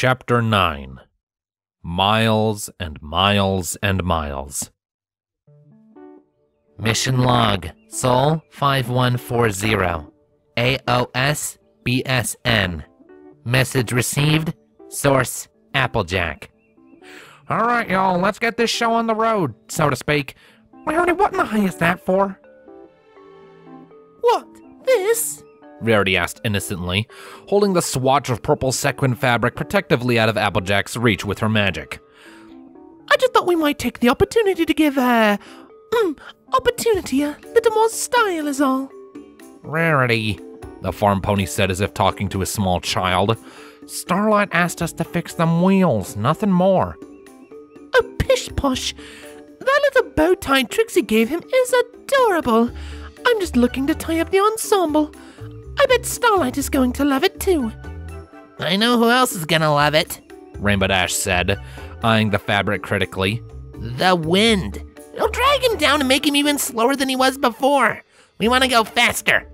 Chapter 9 Miles and Miles and Miles. Mission log Sol 5140 AOS BSN. Message received. Source Applejack. All right, y'all, let's get this show on the road, so to speak. Rarity, what in the hell is that for? What? This? Rarity asked innocently, holding the swatch of purple sequin fabric protectively out of Applejack's reach with her magic. I just thought we might take the opportunity to give, uh, mm, opportunity a little more style is all. Rarity, the farm pony said as if talking to a small child. Starlight asked us to fix them wheels, nothing more. Oh, pish posh. That little bow tie Trixie gave him is adorable. I'm just looking to tie up the ensemble. I bet Starlight is going to love it too. I know who else is gonna love it. Rainbow Dash said, eyeing the fabric critically. The wind. It'll drag him down and make him even slower than he was before. We wanna go faster.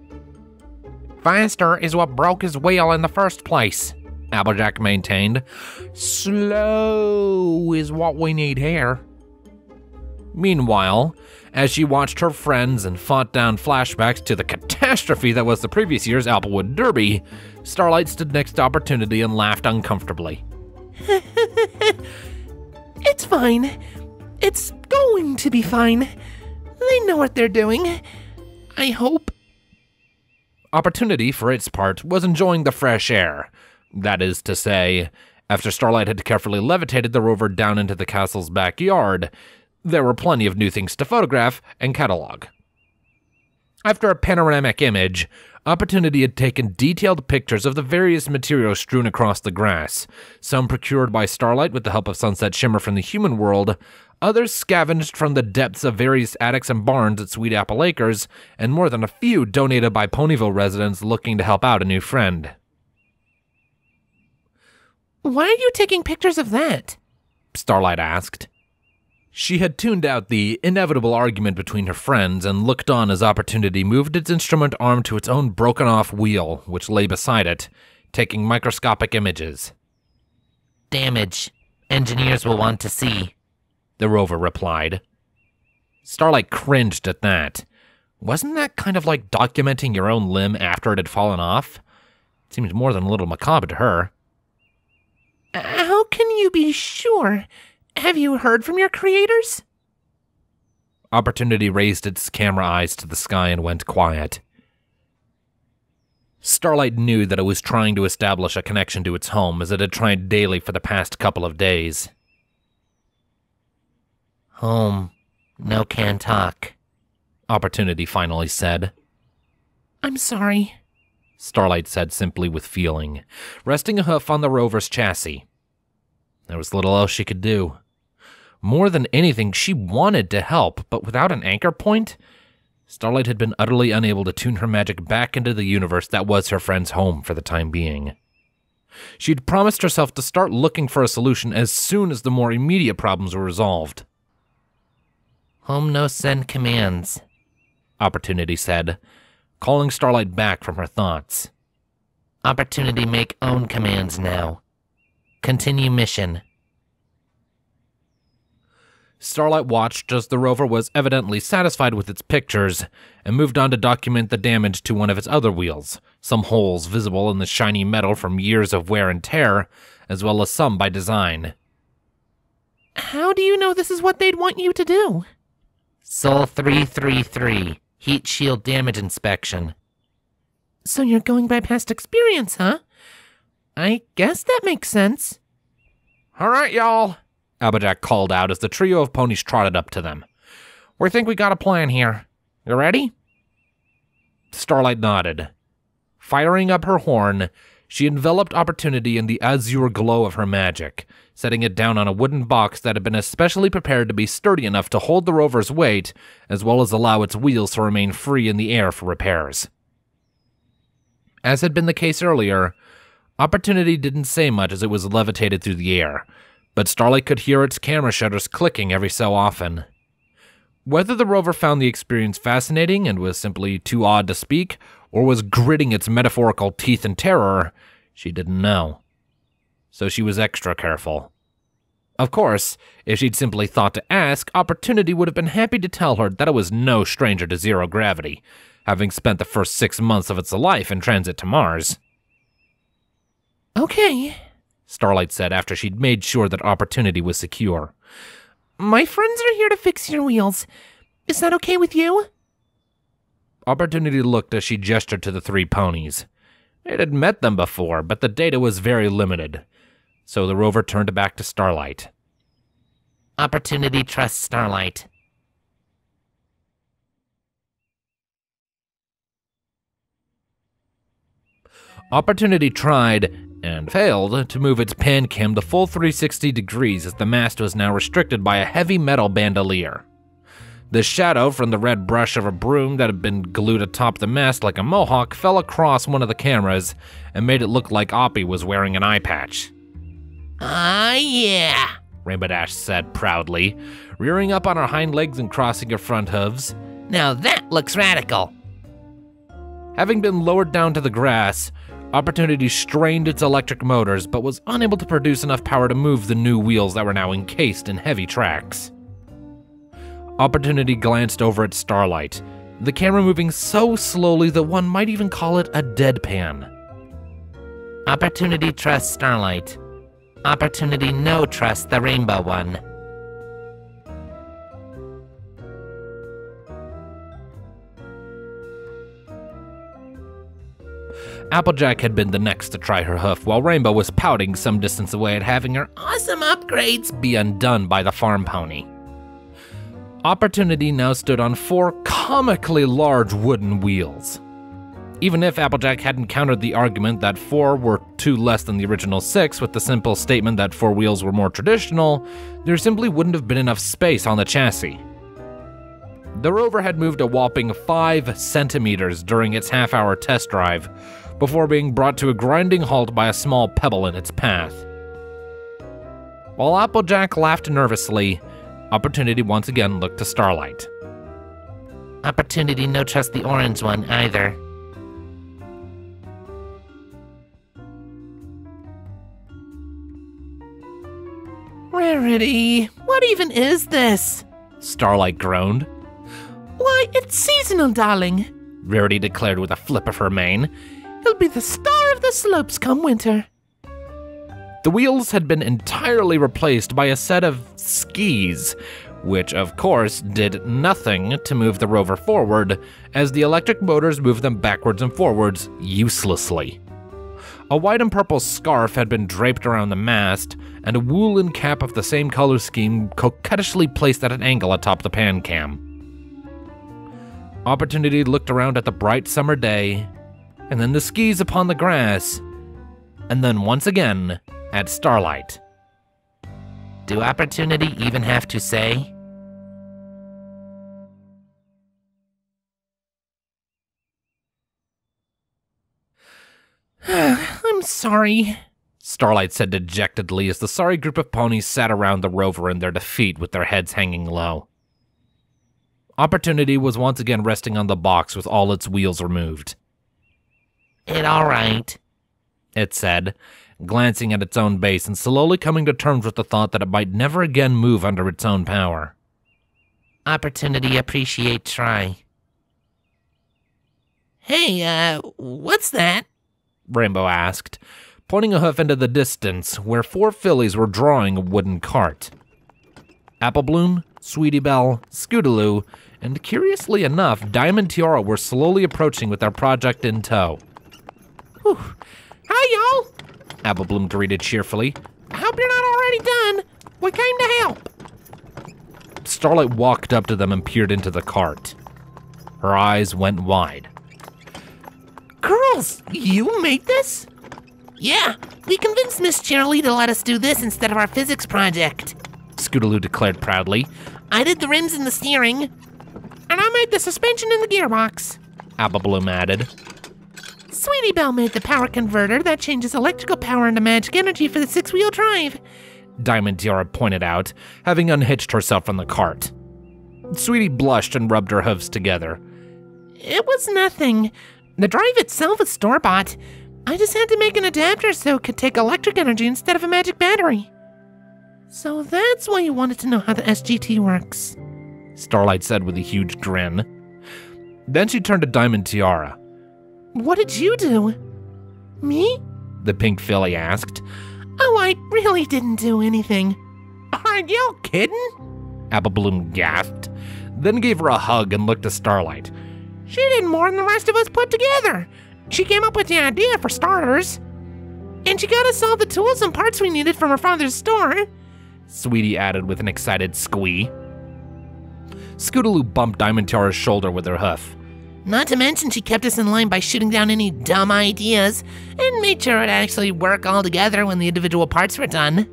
Faster is what broke his wheel in the first place, Applejack maintained. Slow is what we need here. Meanwhile, as she watched her friends and fought down flashbacks to the catastrophe that was the previous year's Applewood Derby, Starlight stood next to Opportunity and laughed uncomfortably. It's fine. It's going to be fine. They know what they're doing. I hope. Opportunity, for its part, was enjoying the fresh air. That is to say, after Starlight had carefully levitated the rover down into the castle's backyard, there were plenty of new things to photograph and catalog. After a panoramic image, Opportunity had taken detailed pictures of the various materials strewn across the grass, some procured by Starlight with the help of sunset shimmer from the human world, others scavenged from the depths of various attics and barns at Sweet Apple Acres, and more than a few donated by Ponyville residents looking to help out a new friend. Why are you taking pictures of that? Starlight asked. She had tuned out the inevitable argument between her friends and looked on as Opportunity moved its instrument arm to its own broken off wheel, which lay beside it, taking microscopic images. Damage. Engineers will want to see. The rover replied. Starlight cringed at that. Wasn't that kind of like documenting your own limb after it had fallen off? Seems more than a little macabre to her. Uh, how can you be sure? Have you heard from your creators? Opportunity raised its camera eyes to the sky and went quiet. Starlight knew that it was trying to establish a connection to its home as it had tried daily for the past couple of days. Home. No can talk. Opportunity finally said. I'm sorry. Starlight said simply with feeling, resting a hoof on the rover's chassis. There was little else she could do. More than anything, she wanted to help, but without an anchor point, Starlight had been utterly unable to tune her magic back into the universe that was her friend's home for the time being. She'd promised herself to start looking for a solution as soon as the more immediate problems were resolved. Home no send commands. Opportunity said, calling Starlight back from her thoughts. Opportunity make own commands now. Continue mission. Starlight watched as the rover was evidently satisfied with its pictures and moved on to document the damage to one of its other wheels, some holes visible in the shiny metal from years of wear and tear, as well as some by design. How do you know this is what they'd want you to do? Sol 333. Heat shield damage inspection. So you're going by past experience, huh? I guess that makes sense. All right, y'all. Applejack called out as the trio of ponies trotted up to them. We think we got a plan here. You ready? Starlight nodded. Firing up her horn, she enveloped Opportunity in the azure glow of her magic, setting it down on a wooden box that had been especially prepared to be sturdy enough to hold the rover's weight, as well as allow its wheels to remain free in the air for repairs. As had been the case earlier, Opportunity didn't say much as it was levitated through the air, but Starlight could hear its camera shutters clicking every so often. Whether the rover found the experience fascinating and was simply too odd to speak, or was gritting its metaphorical teeth in terror, she didn't know. so she was extra careful. Of course, if she'd simply thought to ask, Opportunity would have been happy to tell her that it was no stranger to zero gravity, having spent the first six months of its life in transit to Mars. Okay. Starlight said after she'd made sure that Opportunity was secure. My friends are here to fix your wheels. Is that okay with you? Opportunity looked as she gestured to the three ponies. It had met them before, but the data was very limited, so the rover turned back to Starlight. Opportunity trusts Starlight. Opportunity tried, and failed, to move its pan cam the full 360 degrees as the mast was now restricted by a heavy metal bandolier. The shadow from the red brush of a broom that had been glued atop the mast like a mohawk fell across one of the cameras and made it look like Oppie was wearing an eye patch. Ah, yeah. Rainbow Dash said proudly, rearing up on her hind legs and crossing her front hooves. Now that looks radical. Having been lowered down to the grass, Opportunity strained its electric motors but was unable to produce enough power to move the new wheels that were now encased in heavy tracks. Opportunity glanced over at Starlight, the camera moving so slowly that one might even call it a deadpan. Opportunity trusts Starlight. Opportunity no trust the Rainbow One. Applejack had been the next to try her hoof, while Rainbow was pouting some distance away at having her Awesome upgrades. be undone by the farm pony. Opportunity now stood on four comically large wooden wheels. Even if Applejack hadn't countered the argument that four were two less than the original six with the simple statement that four wheels were more traditional, there simply wouldn't have been enough space on the chassis. The rover had moved a whopping five centimeters during its half hour test drive before being brought to a grinding halt by a small pebble in its path. While Applejack laughed nervously, Opportunity once again looked to Starlight. Opportunity no trust the orange one either. Rarity, what even is this? Starlight groaned. It's seasonal, darling. Rarity declared with a flip of her mane. It'll be the star of the slopes come winter. The wheels had been entirely replaced by a set of skis, which of course did nothing to move the rover forward, as the electric motors moved them backwards and forwards uselessly. A white and purple scarf had been draped around the mast, and a woolen cap of the same color scheme coquettishly placed at an angle atop the pan cam. Opportunity looked around at the bright summer day, and then the skis upon the grass, and then once again at Starlight. Do Opportunity even have to say? I'm sorry. Starlight said dejectedly as the sorry group of ponies sat around the rover in their defeat with their heads hanging low. Opportunity was once again resting on the box with all its wheels removed. It all right. It said, glancing at its own base and slowly coming to terms with the thought that it might never again move under its own power. Opportunity appreciate try. Hey, uh, what's that? Rainbow asked, pointing a hoof into the distance where four fillies were drawing a wooden cart. Applebloom, Sweetie Belle, Scootaloo, and curiously enough, Diamond Tiara were slowly approaching with their project in tow. Hi, y'all. Applebloom greeted cheerfully. I hope you're not already done. We came to help. Starlight walked up to them and peered into the cart. Her eyes went wide. Girls, you made this? Yeah, we convinced Miss Cheerilee to let us do this instead of our physics project. Scootaloo declared proudly. I did the rims and the steering. And I made the suspension and the gearbox. Applebloom added. Sweetie Belle made the power converter that changes electrical power into magic energy for the six wheel drive. Diamond Tiara pointed out, having unhitched herself from the cart. Sweetie blushed and rubbed her hooves together. It was nothing. The drive itself is store bought, I just had to make an adapter so it could take electric energy instead of a magic battery. So that's why you wanted to know how the SGT works. Starlight said with a huge grin. Then she turned to Diamond Tiara. What did you do? Me? The pink filly asked. Oh, I really didn't do anything. Are you kidding? Apple Bloom gasped, then gave her a hug and looked at Starlight. She did more than the rest of us put together. She came up with the idea for starters. And she got us all the tools and parts we needed from her father's store. Sweetie added with an excited squee. Scootaloo bumped Diamond Tiara's shoulder with her hoof. Not to mention, she kept us in line by shooting down any dumb ideas and made sure it actually worked all together when the individual parts were done.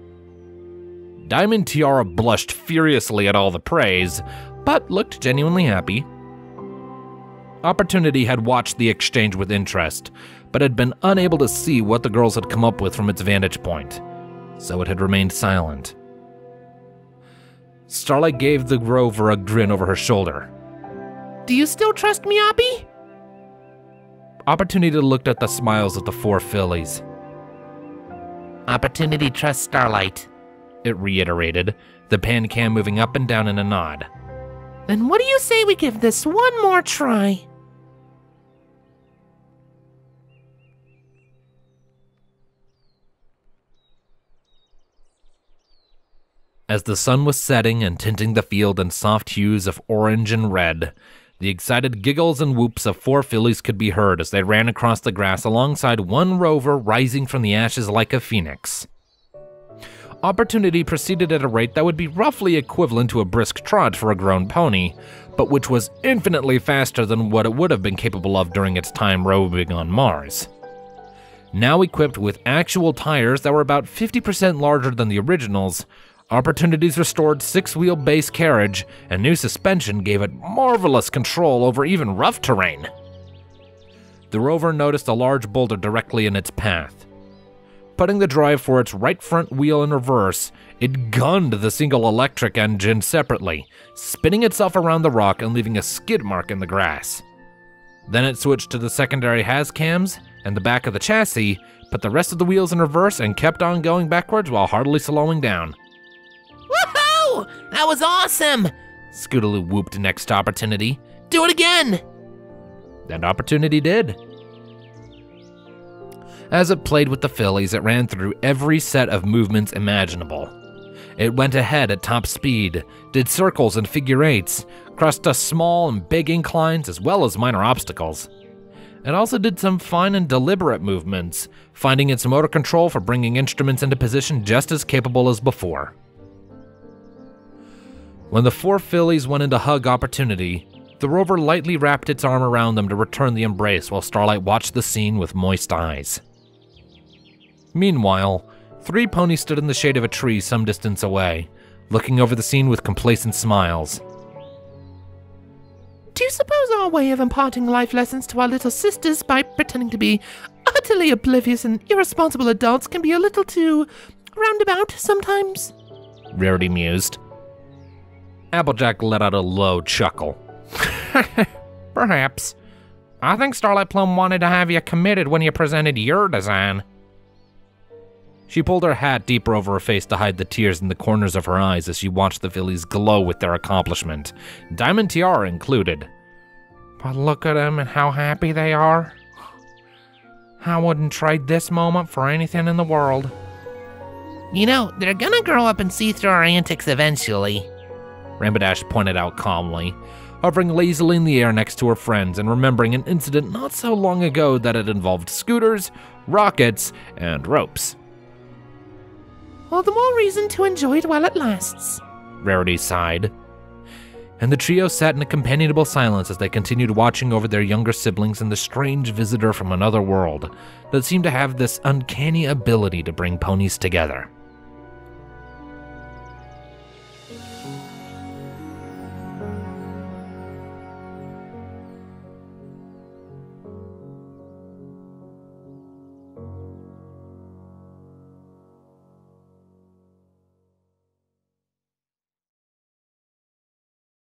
Diamond Tiara blushed furiously at all the praise, but looked genuinely happy. Opportunity had watched the exchange with interest, but had been unable to see what the girls had come up with from its vantage point, so it had remained silent. Starlight gave the rover a grin over her shoulder. Do you still trust me, Oppie? Opportunity looked at the smiles of the four fillies. Opportunity trust Starlight. It reiterated, the pan cam moving up and down in a nod. Then what do you say we give this one more try? As the sun was setting and tinting the field in soft hues of orange and red, the excited giggles and whoops of four fillies could be heard as they ran across the grass alongside one rover rising from the ashes like a phoenix. Opportunity proceeded at a rate that would be roughly equivalent to a brisk trot for a grown pony, but which was infinitely faster than what it would have been capable of during its time roving on Mars. Now equipped with actual tires that were about 50% larger than the originals, Opportunity's restored six wheel base carriage and new suspension gave it marvelous control over even rough terrain. The rover noticed a large boulder directly in its path. Putting the drive for its right front wheel in reverse, it gunned the single electric engine separately, spinning itself around the rock and leaving a skid mark in the grass. Then it switched to the secondary hazcams and the back of the chassis, put the rest of the wheels in reverse, and kept on going backwards while hardly slowing down. That was awesome! Scootaloo whooped next opportunity. Do it again! And opportunity did. As it played with the fillies, it ran through every set of movements imaginable. It went ahead at top speed, did circles and figure eights, crossed a small and big inclines as well as minor obstacles. It also did some fine and deliberate movements, finding its motor control for bringing instruments into position just as capable as before. When the four fillies went into hug opportunity, the rover lightly wrapped its arm around them to return the embrace while Starlight watched the scene with moist eyes. Meanwhile, three ponies stood in the shade of a tree some distance away, looking over the scene with complacent smiles. Do you suppose our way of imparting life lessons to our little sisters by pretending to be utterly oblivious and irresponsible adults can be a little too roundabout sometimes? Rarity mused. Applejack let out a low chuckle. Perhaps. I think Starlight plumb wanted to have you committed when you presented your design. She pulled her hat deeper over her face to hide the tears in the corners of her eyes as she watched the fillies glow with their accomplishment, Diamond Tiara included. But look at them and how happy they are. I wouldn't trade this moment for anything in the world. You know, they're gonna grow up and see through our antics eventually. Rainbow Dash pointed out calmly, hovering lazily in the air next to her friends and remembering an incident not so long ago that had involved scooters, rockets, and ropes. All the more reason to enjoy it while it lasts. Rarity sighed. And the trio sat in a companionable silence as they continued watching over their younger siblings and the strange visitor from another world that seemed to have this uncanny ability to bring ponies together.